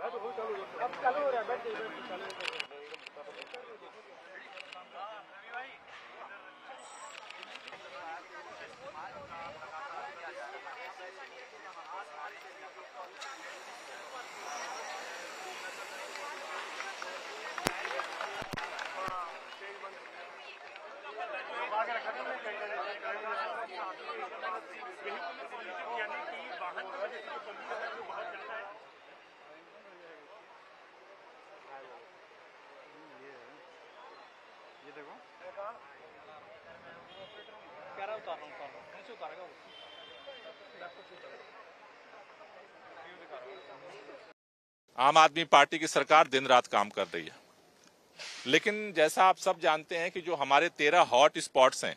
चलो चलो अब चलो रे बैठे बैठे चलो ये देखो कह रहा उतार रहा हूँ उतार रहा हूँ कहीं से उतारेगा वो आम आदमी पार्टी की सरकार दिन रात काम कर रही है। लेकिन जैसा आप सब जानते हैं कि जो हमारे तेरह हॉट स्पॉट्स हैं,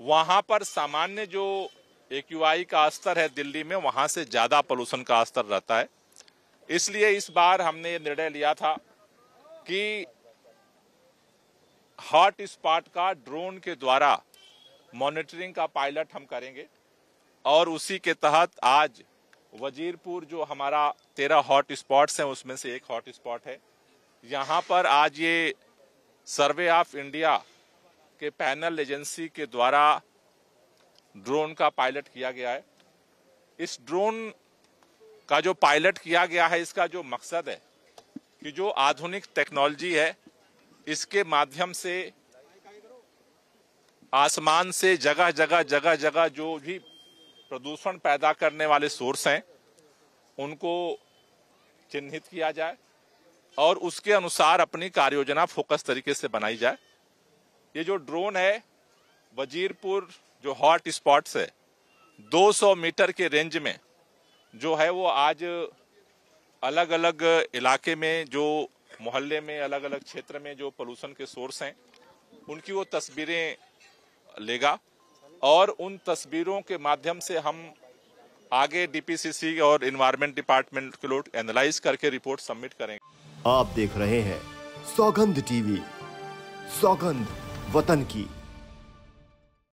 वहाँ पर सामान्य जो एक्यूआई का स्तर है दिल्ली में, वहाँ से ज़्यादा पोल्यूशन का स्तर रहता है। इसलिए इस बार हमने ये निर्णय लिया था कि हॉट स्पॉट का ड्रोन के द्वारा मॉनिटरिंग का पायलट हम करेंगे और उसी के तहत आज वजीरपुर जो हमारा तेरह हॉट स्पॉट्स हैं, उसमें से एक हॉट स्पॉट है। यहाँ पर आज ये सर्वे ऑफ़ इंडिया के पैनल एजेंसी के द्वारा ड्रोन का पायलट किया गया है। इस ड्रोन का जो पायलट किया गया है, इसका जो मकसद है कि जो आधुनिक टेक्नोलॉजी है, इसके माध्यम से आसमान से जगह जगह जगह जगह जो भी प्रदूषण पैदा करने वाले सोर्स हैं, उनको चिन्हित किया जाए। और उसके अनुसार अपनी कार्य योजना फोकस तरीके से बनाई जाए। ये जो ड्रोन है, वजीरपुर जो हॉट स्पॉट्स है 200 मीटर के रेंज में जो है वो आज अलग अलग इलाके में, जो मोहल्ले में अलग अलग क्षेत्र में जो पोल्यूशन के सोर्स हैं, उनकी वो तस्वीरें लेगा और उन तस्वीरों के माध्यम से हम आगे डीपीसीसी और इन्वायरमेंट डिपार्टमेंट के लोग एनालाइज करके रिपोर्ट सबमिट करेंगे। आप देख रहे हैं सौगंध टीवी सौगंध वतन की।